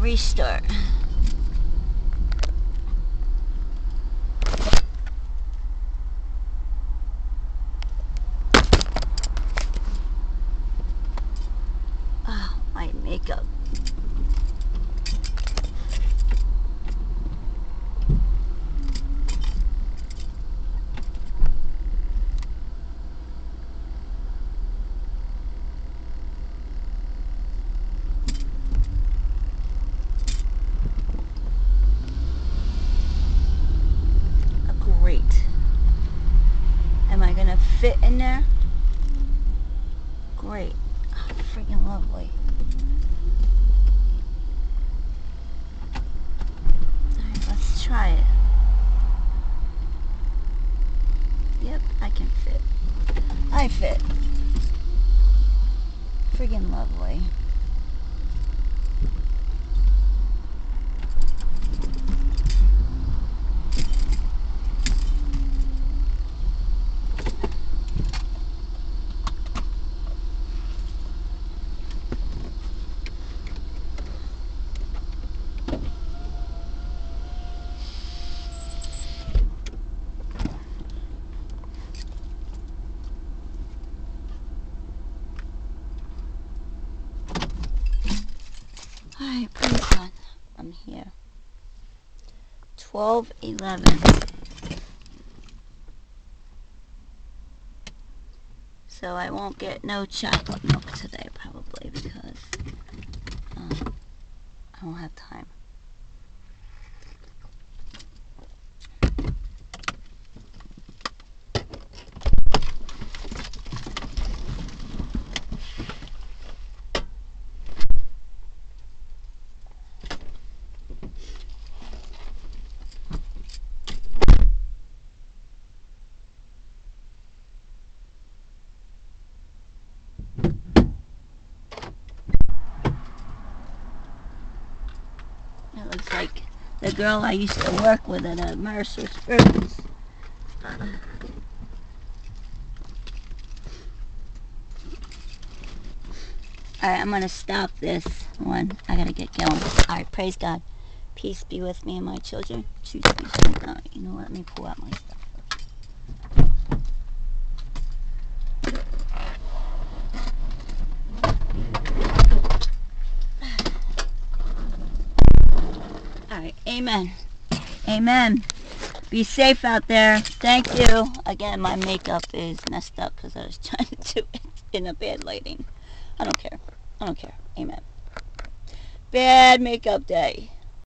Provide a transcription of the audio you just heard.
restart. Oh, my makeup. Great. Am I gonna fit in there? Great. Freaking lovely. Alright, let's try it. Yep, I can fit. I fit. Friggin' lovely. I'm here. 12, 11. So I won't get no chocolate milk today probably because um, I won't have time. It like the girl I used to work with at uh, a Mercer Springs. Alright, I'm gonna stop this one. I gotta get going. Alright, praise God. Peace be with me and my children. Choose peace. You know what? Let me pull out my stuff. Alright, amen. Amen. Be safe out there. Thank you. Again, my makeup is messed up because I was trying to do it in a bad lighting. I don't care. I don't care. Amen. Bad makeup day.